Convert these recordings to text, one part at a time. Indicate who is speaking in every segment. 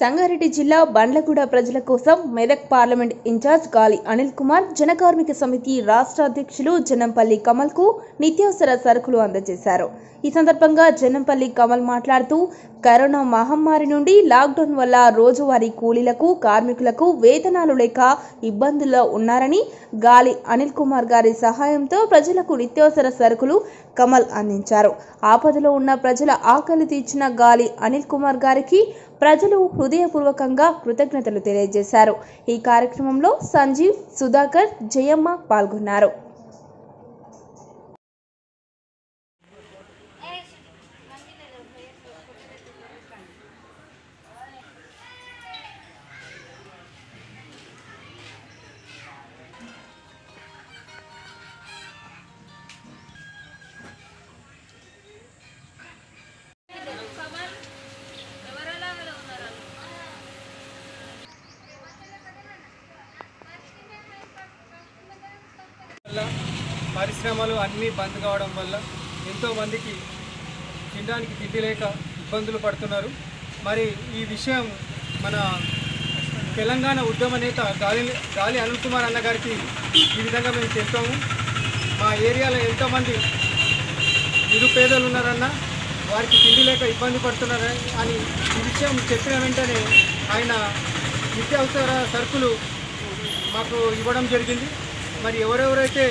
Speaker 1: సంగారెడ్డి జిల్లా బండ్లగూడ ప్రజల కోసం మెదక్ పార్లమెంట్ ఇన్ఛార్జ్ గాలి అనిల్ కుమార్ జన కార్మిక సమితి రాష్ట్ర అధ్యక్షులు జనంపల్లి కమల్కు నిత్యావసర సరుకులు అందజేశారు. ఈ సందర్భంగా జనంపల్లి కమల్ మాట్లాడుతూ కరోనా మహమ్మారి నుండి లాక్డౌన్ వల్ల రోజువారీ కూలీలకు కార్మికులకు వేతనాలు లేక ఇబ్బందుల్లో ఉన్నారని గాలి అనిల్ కుమార్ గారి సహాయంతో ప్రజలకు నిత్యావసర సరుకులు కమల్ అందించారు. ఆపదలో ఉన్న ప్రజల ఆకలి తీర్చిన గాలి అనిల్ కుమార్ గారికి ప్రజలు హృదయపూర్వకంగా కృతజ్ఞతలు తెలియజేశారు. ఈ కార్యక్రమంలో సంజీవ్ సుధాకర్ జయమ్మ పాల్గొన్నారు.
Speaker 2: వల్ల పరిశ్రమలు అన్నీ బంద్ కావడం వల్ల ఎంతోమందికి తినడానికి తిండి లేక ఇబ్బందులు పడుతున్నారు. మరి ఈ విషయం మన తెలంగాణ ఉద్యమ నేత గాలి గాలి అనిల్ కుమార్ అన్న గారికి ఈ విధంగా మేము చెప్తాము మా ఏరియాలో ఎంతోమంది నిరుపేదలు ఉన్నారన్న వారికి తిండి లేక ఇబ్బంది పడుతున్నారని అని ఈ విషయం చెప్పిన వెంటనే ఆయన నిత్యావసర సరుకులు మాకు ఇవ్వడం జరిగింది. మరి ఎవరెవరైతే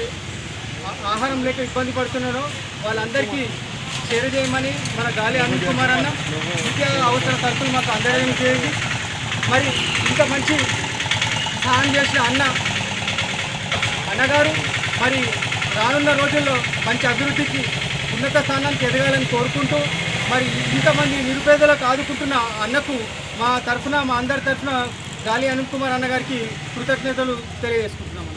Speaker 2: ఆహారం లేక ఇబ్బంది పడుతున్నారో వాళ్ళందరికీ చేరజేయమని మన గాలి అనిల్ కుమార్ అన్న ఇంకా అవసర సరుకులు మాకు అందజేయం చేయండి మరి ఇంత మంచి సహాయం చేసిన అన్న అన్నగారు మరి రానున్న రోజుల్లో మంచి అభివృద్ధికి ఉన్నత స్థానానికి ఎదగాలని కోరుకుంటూ మరి ఇంతమంది నిరుపేదలకు ఆదుకుంటున్న అన్నకు మా తరఫున మా అందరి తరఫున గాలి అనిల్ కుమార్ అన్నగారికి కృతజ్ఞతలు తెలియజేసుకుంటున్నాము